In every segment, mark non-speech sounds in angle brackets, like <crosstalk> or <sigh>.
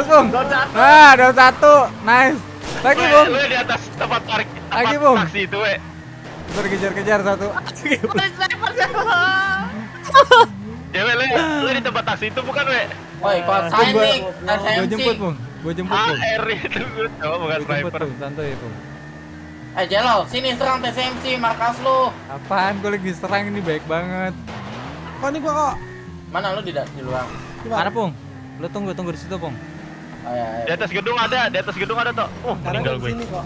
Terus Bung. Nah, down satu. Nice. Lagi Bung. Lu di atas tempat parkir Lagi, Bung. taksi itu, weh. Kita kejar-kejar satu. Ada siapa? Cewek lu, di tempat taksi itu bukan, weh? Woi, kalau saya gua- nih, SMC. jemput Bung. Gua jemput Bung. AR itu gue coba bukan sniper. Bung. Santuy Bung. Eh, Jelo, sini serang TSMC, markas lu. Apaan? Gue lagi serang ini baik banget. Kok nih gua kok? Mana lu di, di luar? Mana Pung? Lu tunggu tunggu di situ Pung. Ayo, Di ayo. atas gedung ada, di atas gedung ada tuh. Oh, meninggal di gue. sini kok.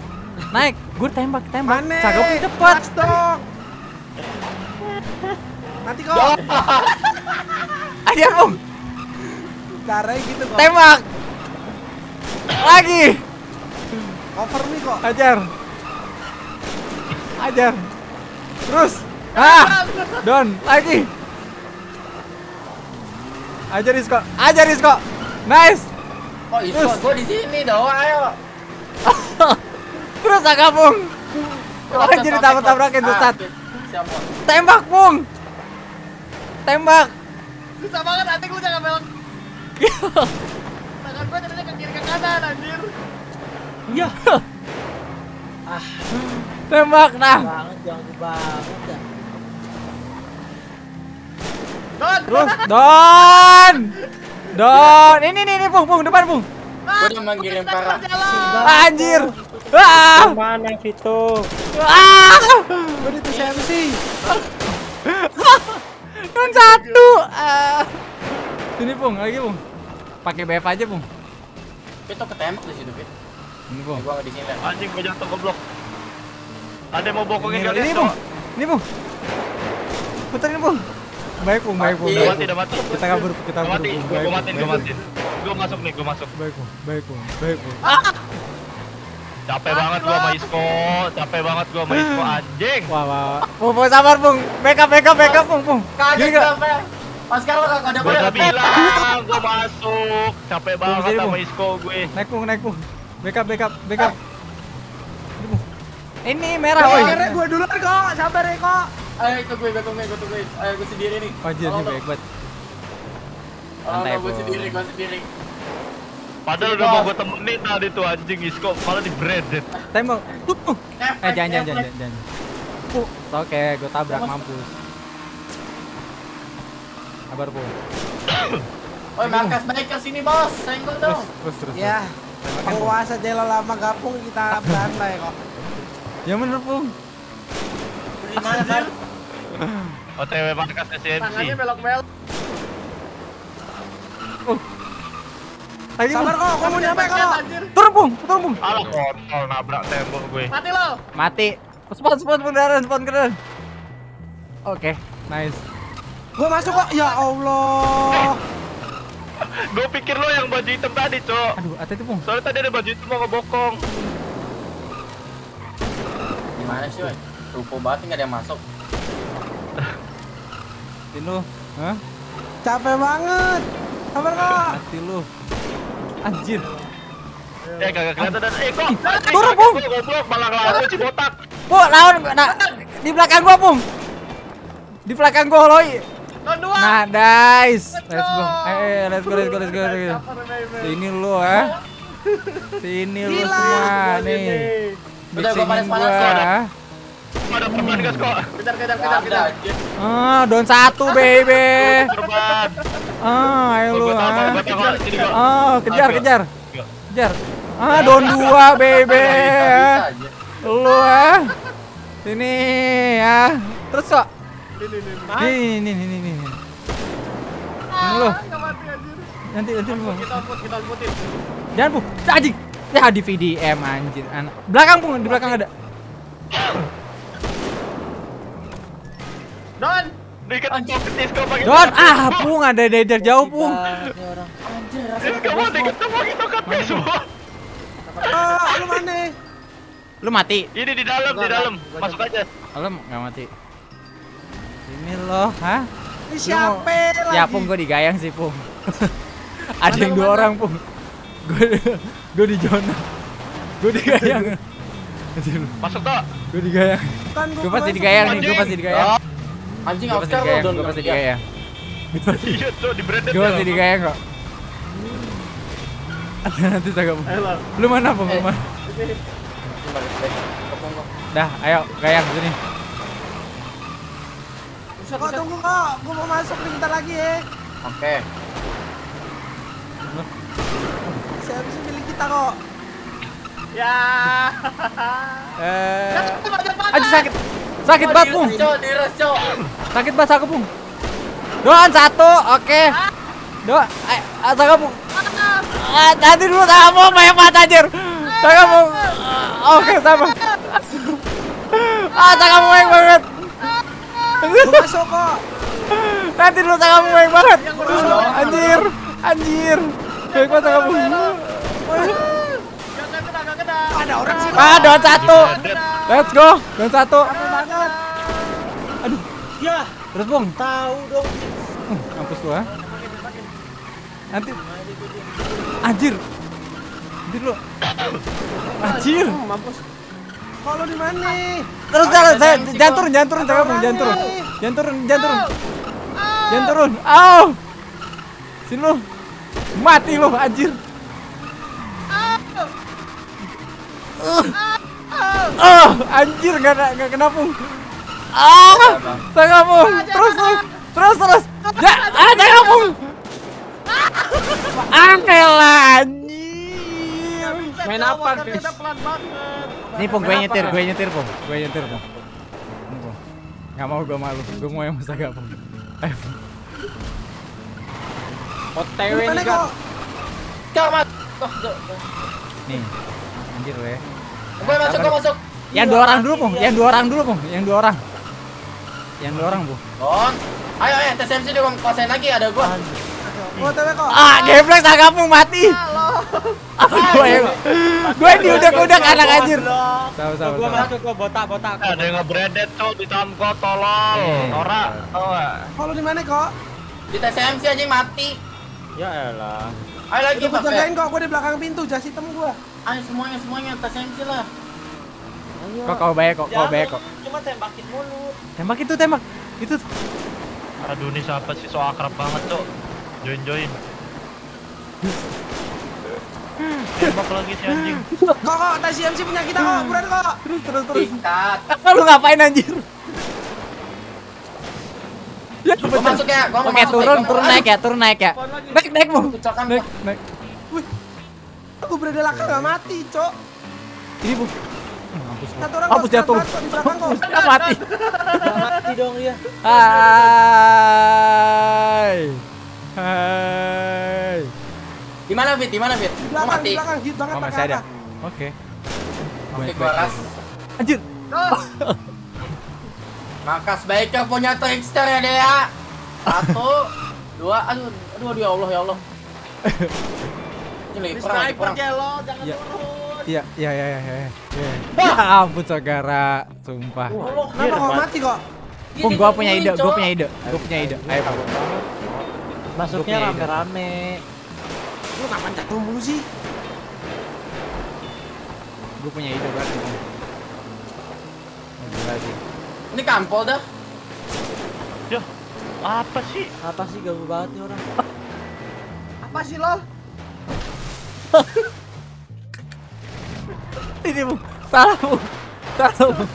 Naik, gue tembak tembak. Punya cepet. Gas dong. Mati kok. <laughs> Ayo Pung, Caranya gitu kok. tembak. Lagi. Over nih kok. Ajar. Ajar. Terus. Ah. Don, lagi. Ajar Rizko. Ajar Rizko. Nice. Oh, itu Terus. gua di sini dong, ayo. <laughs> Terus agak Pung. Anjir ditabrak-tabrakin tuh, Tat. Ah, Siapa? Tembak Pung. Tembak. Susah banget hati gue jangan belok. <laughs> Tangan gue jadinya ke kiri ke kanan anjir. Iya. <laughs> Tembak nah. banget jangan banget dah. Don. Terus Don. Don. Ini nih nih Pung, Pung depan Pung. Gua udah manggilin para. Anjir. Ah. Mana situ? Ah. Gua di TSMC. Don satu. Ah. Sini Pung, lagi Pung. Pakai BF aja Pung. Tuh ketembak di situ, Fit. Ini Pung. Gua nggak di sini. Anjing gue jatuh goblok. Ada yang mau bokongin kali ini Pung. Ini Pung. Puterin Pung. Baik Pung, baik Pung. Mati. Udah mati, udah mati. Kita kabur, kita kabur. mati, gue matiin, gue matiin. Gue masuk nih, gue masuk. Baik Pung, baik Pung, baik Pung. Capek banget gue sama Isko, capek banget gue sama Isko anjing. Wah, wah. Pung, Pung, sabar Pung. Backup, backup, backup Pung, Pung. Gini Kaget sampai. Oscar lo kagak ada kode. bilang, gue masuk. Capek banget sama Bung. Isko gue. Naik Pung, naik Pung. Backup, backup, backup. Ini, merah, woi. Gua duluan kok. Sabar ya kok. Ayo ikut gue, gue tungguin, gue. Ayo gue sendiri nih. Tolong nih dong. baik banget. Santai, gue sendiri, gue sendiri. Padahal udah mau gue temenin tadi tuh anjing Isko, malah di branded. Tembak. Eh, jangan, jangan, jangan, jangan. Oke, gue tabrak mampus. Sabar, Pung. <coughs> Oi, markas biker sini, Bos. Senggol dong. terus, terus. Ya. Penguasa Jelo lama gabung kita berantai kok. Ya bener, Pung. Di mana, San? OTW markas SMC. Tangannya belok-belok. Lagi, Sabar Pung. kok, gua mau nyampe kok. Turun, Pung. Turun, Pung. Alah kontol nabrak tembok gue. Mati lo. Mati. Spawn, spawn kendaraan, spawn kendaraan. Oke, nice. Gua masuk kok. Ya Allah. Gue pikir lo yang baju hitam tadi, Cok. Aduh, hati itu, Pung. Soalnya tadi ada baju hitam mau ngebokong. Gimana sih, woi? Rupo banget nggak ada yang masuk. Hati lu. Hah? Capek banget. Sabar kok. Hati lu. Anjir. Eh kagak kelihatan dan eh kok turun, kaget Bung. goblok malah ngelawan si botak. Pung, lawan nah, di belakang gua, Pung. Di belakang gua, Loi. Nah, nice. Let's go. Eh, let's go, let's go, let's go. Let's go. Sabar, baby. Sini lu, ah. Sini lu semua nih. Udah, gua panas-panas, gua. Ada perban gas kok. Kejar, kejar, kejar, kejar. Ah, down satu, baby. Perban. Ah, ayo lu, ah. Ah, kejar, kejar. Kejar. Ah, down dua, baby. Lu, ah. Sini, ya. Terus kok. Ini, ini, ini, ini, ini. Ini lu. Ah. Nanti, nanti lu. Kita kita. Jangan, Pung. Anjing. Ya, di VDM, anjir. Anak. Belakang, Pung. Di belakang ada. Don. Diikat kau pakai. Don, ah, Pung. Ada dader jauh, Pung. Rasanya kamu diikat tuh pakai tokat semua. Ah, lu mana? Lu mati. Ini di dalam, di dalam. Masuk aja. Lu nggak mati. Ini loh, hah? Ini siapa lagi? Ya, Pung, gue digayang sih, Pung. Ada yang dua orang, Pung. Gue gue di zona. Gue digayang. Masuk toh. Gue digayang. Kan gua Gue pasti digayang nih, gue pasti digayang. Anjing Gue Oscar lo digayang, don gue pasti dia. digayang. Iya, Cok, di branded. Gue ya. pasti digayang kok. Nanti lo. Lu mana pung? Lu Eh. mana? Ke punggung. Dah, ayo gayang sini. Kok tunggu kok, gua mau masuk bentar lagi ya. Oke. CMC milik kita kok. Ya. Eh, aduh sakit. Sakit banget, Pung. Sakit banget aku, Pung. Doan satu, oke. Dua, ayo, ah, tangan, Pung. Ah, nanti dulu tangan mau banyak banget anjir. Tangan Pung. Ah, Oke, sama. Ah, tangan mau banyak banget. Masuk kok. Nanti dulu tangan mau banyak banget. Anjir, anjir. Baik banget kena. Ada orang sih. Ah, doan satu. Let's go. Doan satu. Terus, Pung. tahu dong. Uh, Mampus gua. Nanti Anjir. Anjir lu. Anjir. Hmm, mampus. Lu di mana? Terus jalan saya jangan turun, jangan turun, jangan turun, jangan turun. Jangan turun, jangan turun. Jangan turun. Au. Sini lu. Mati lu anjir. Oh, anjir gak, gak kena pung. Ah, tengah pung. Terus terus terus terus. Ya, ah tengah <laughs> pung. Angela anjir. Main apa, banget. Nih pung, gue nyetir, gue nyetir pung, gue nyetir pung. Gak mau gue malu, gue mau yang masa gak pung. Ayo pung. OTW nih, Kak. mas. Oh. Nih, anjir gue. Gue masuk, gue masuk. Yang dua orang dulu pung, yang dua orang dulu pung, yang dua orang. Yang dua orang pung. Don. Ayo, ayo, TSMC di ruang kosan lagi ada gua. Gua OTW kok. Ah, geblek tangga pung mati. Ah, gue yang, gue di udah udah anak anjir. Tahu tahu. Gua masuk gua botak botak. Ada yang ngebredet cok di tamkot tolong. Eh. Nora, tau? Kok lu di mana kok? Di TSMC anjing mati. Ya elah. Ayo lagi, gua Pak. jagain kok, gua di belakang pintu, jas hitam gua. Ayo semuanya, semuanya TSMC lah. Ayo. Kok kau baik kok, kau baik kok. Cuma tembakin mulu. Tembak itu tembak. Itu Aduh ini siapa sih so akrab banget cok. Join join. Tembak lagi si anjing. Kok kok, TSMC punya kita kok, buruan kok. terus terus terus. Ikat. <laughs> Lu ngapain anjir? Ya, Gua masuk ya, gua mau Oke, turun, turun naik ya, turun naik ya. Naik, naik. Kecelakaan Naik, naik. Aku berada laka gak mati, cok. Ini, Bung. Mampus. Satu orang Mampus jatuh. sekarang kok, di belakang kok. Ya mati. <laughs> Mati dong ya. Hai. Hai. Di mana, Fit? Di mana, Fit? Di belakang, mati. di belakang, banget Oh, masih ada. Oke. Oke, gua ras. Anjir. Markas Baker punya trickster ya, Dea. Satu, <laughs> dua, aduh, aduh, ya Allah, ya Allah. Ini perang, perang. Jelo, jangan Ya. turun. Iya, iya, iya, iya, iya. iya. Ya ampun, saudara. Sumpah. Kenapa kok mati kok? Pung, gua punya ide, gua punya ide. Gua punya ide. Ayo, Pung. Masuknya rame-rame. Lu kapan jatuh mulu sih? Gua punya ide berarti, gila sih. Ini kampol dah. Ya, apa sih? Apa sih ganggu banget nih orang? Apa sih lo? <laughs> Ini, Bung. Salah, Bung. Salah, Bung.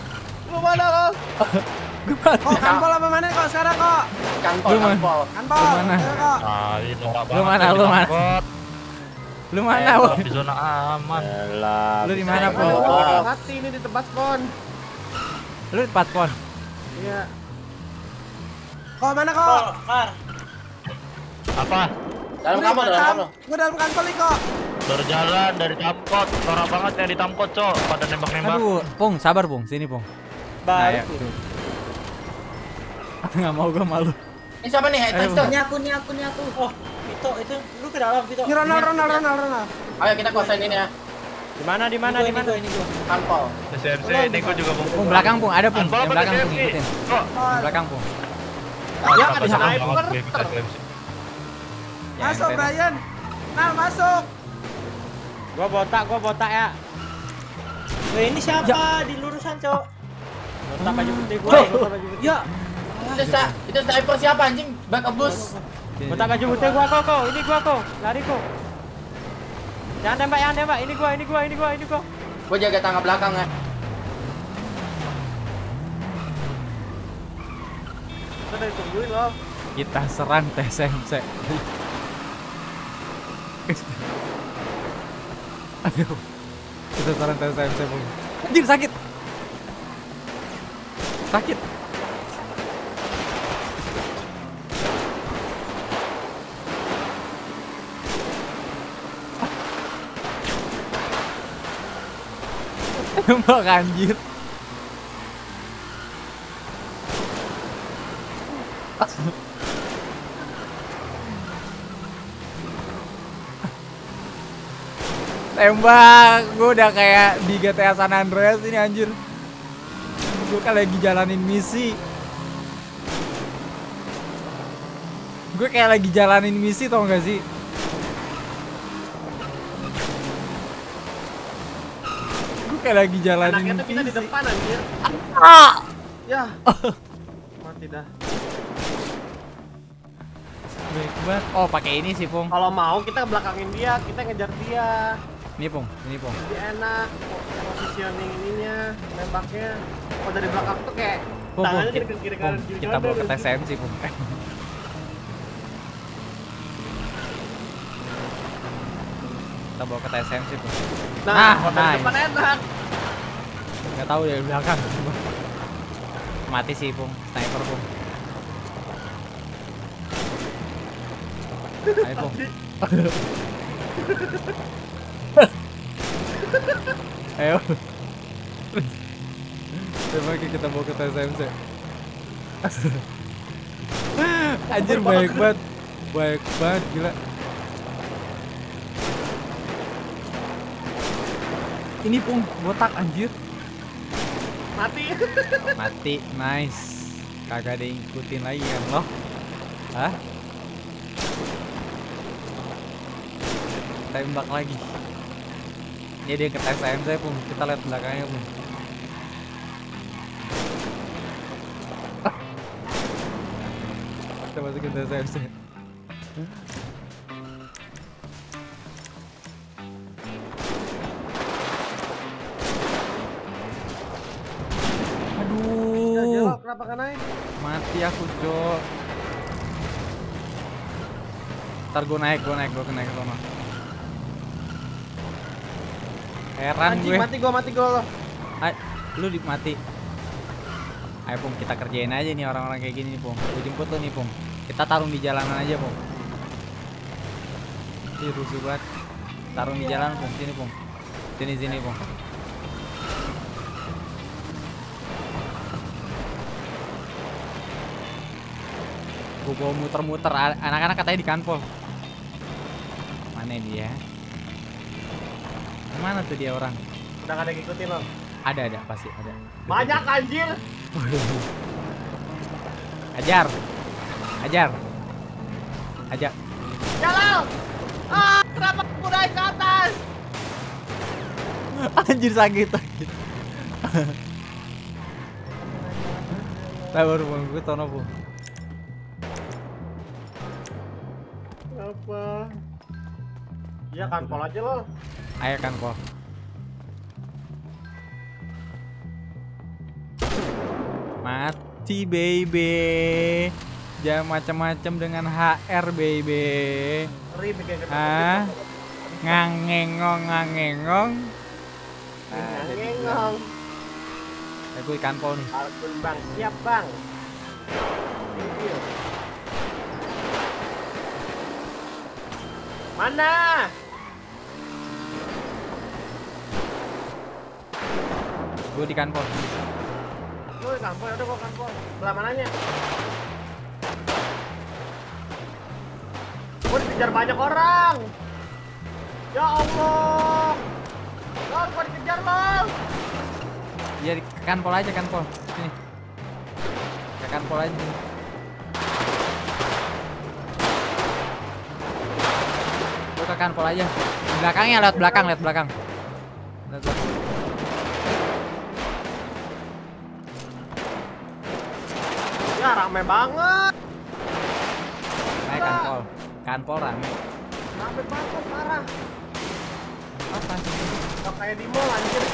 Lu mana lo? Gimana? Kok kanpol apa mana kok sekarang kok? Mana? kampol. Kanpol. Lu mana? kok. Ah, Lu mana, di lu mana? Lu mana, Bung? Di zona aman. Elah. Lu di mana? Oh. Oh. Mati ini di tempat spawn. Lu di Patkon. Iya. Kok mana kok? Mar. Apa? Dalam di dalam dalam- kampol. Gua dalam kanpol nih kok. Berjalan dari tamkot. Norak banget yang di tamkot cok. Pada nembak-nembak. Aduh, Pung, sabar, Pung. Sini, Pung. Baru. Nah, ya. <laughs> Nggak mau gua malu. Ini siapa nih? Hey, Ayo, trickster. Bung. Ini aku, ini aku, ini aku. Oh, Vito itu lu ke dalam Vito. Ini Ronald, Ronald, Ronald, Ronald. Ayo kita kuasain ini ya. Di mana di mana di mana? Ini gua. Kampol. SMC ini gua juga mau. Pung, belakang, Pung. Ada, Pung. Yang apa belakang, Pung. Ikutin. Belakang, Pung. Ya, ada sniper. gue Masuk. Brian. Nah, masuk. Gua botak, gua botak ya. Loh, ini siapa di lurusan, Cok? Botak baju putih gua, botak baju putih. Ya. Itu sta- itu sniper siapa anjing? Back abus. Sini, Botak baju putih gua kok, kok. Ini gua kok. Lari kok. Jangan tembak, jangan tembak. Ini gua, ini gua, ini gua, ini gua. Gua jaga tangga belakang ya. Kita ditungguin loh. Kita serang TSMC. Aduh. Kita serang TSMC, Bung. Anjir sakit. Sakit. <laughs> Tembak anjir. Tembak, gue udah kayak di GTA San Andreas ini anjir. Gue kan lagi jalanin misi. Gue kayak lagi jalanin misi tau gak sih? Gue kayak lagi jalanin Anaknya tuh kita di misi. depan anjir. Ah! Ya. <laughs> Mati dah. Baik banget. Oh, pakai ini sih, Pung. Kalau mau kita belakangin dia, kita ngejar dia. Ini, Pung. Ini, Pung. Lebih enak po- positioning ininya, nembaknya. Kalau dari belakang tuh kayak Pung, tangannya ke kiri Pung, kanan kiri kita bawa ke. TSM sih, Pung. kita bawa ke TSM sih, Pung. Nah, Nah, kalau dari nice. depan enak. Gak tahu dari belakang. Mati sih, Pung. Sniper, Pung. <laughs> Ayo, Pung. <laughs> Ayo. Coba kita bawa ke TSMC. Anjir baik banget. Baik banget gila. Ini pung botak anjir. Mati. Mati, nice. Kagak ada yang ikutin lagi kan lo? Hah? Tembak lagi. Ini dia ke TSM saya pun. Kita lihat belakangnya pun. Kita masukin TSM saya. Ya, Aduh. Kenapa kan? Mati aku, Cok. Ntar gue naik, gue naik, gue naik ke sana. Heran Anjing, gue. mati gua, mati gua loh. Ay, lu di mati. Ayo, Pung, kita kerjain aja nih orang-orang kayak gini nih, Pung. Gue jemput lu nih, Pung. Kita tarung di jalanan aja, Pung. Ih, rusuh banget. Tarung di jalan, Pung. Sini, Pung. Sini, sini, Pung. Gue bawa muter-muter. Anak-anak katanya di kanpol. Mana dia? Mana tuh dia orang? Udah gak ada yang ngikutin loh. Ada ada pasti ada. Banyak anjir. <laughs> Ajar. Ajar. Ajar. Jelo. Ah, kenapa aku naik ke atas? <laughs> Anjir sakit sakit. Sabar bang, gue tono bu. Apa? Iya kan, pol aja lo. Ayo kan kok. Mati baby. Jangan macam-macam dengan HR baby. Ah, ngangengong ngangengong. Ah, jadi Ngengong. Aku ikan pol nih. Alkun bang, siap bang. Mana? Gue di kanpol. Lu di kampung, udah gua kampung. Belah mananya? Gua dikejar banyak orang. Ya Allah. Lol, gua dikejar lol. Iya di kanpol aja kanpol. Sini. Ke kanpol aja. Gue ke kanpol aja. Belakangnya lewat belakang, lewat belakang. Lewat belakang. Rame banget. Naik kanpol. Kanpol rame. Rame banget parah. Apa sih? Gak kayak di mall anjir.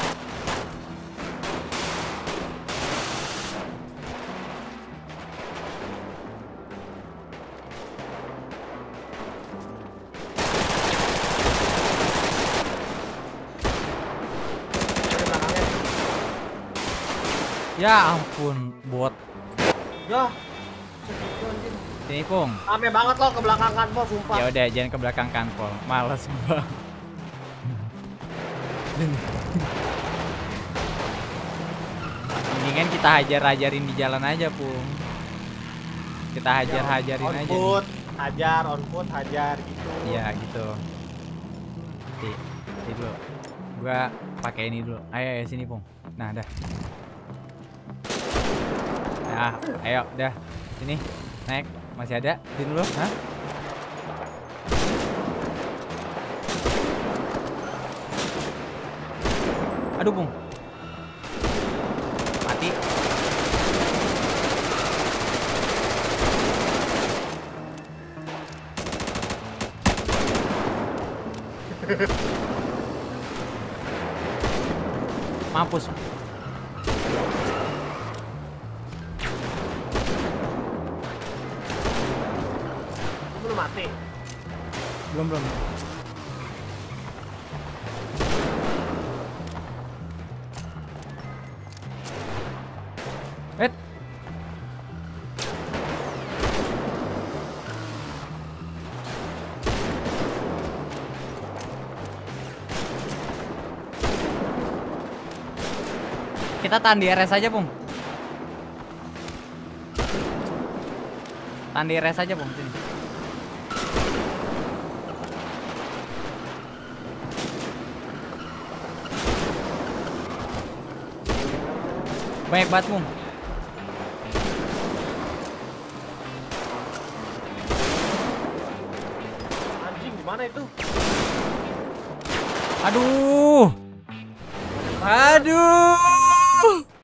Ya ampun, bot. Ya. Sini, Pung. Rame banget lo ke belakang kantor sumpah. Ya udah, jangan ke belakang kantor. Males gua. Mendingan kita hajar-hajarin di jalan aja, Pung. Kita hajar-hajarin on aja. foot, nih. hajar, on foot, hajar gitu. Iya, gitu. Nanti, nanti dulu. Gua pakai ini dulu. Ayo, ayo sini, Pung. Nah, dah. Nah, ayo, dah. Sini. Naik. Masih ada? Sini dulu. Hah? Aduh, Bung. Mati. <laughs> Mampus. Mati. Belum, belum. Eh. Kita tahan di RS aja, Bung. Tahan di RS aja, Bung. Sini. Banyak banget, Bung. Anjing gimana itu? Aduh. Aduh.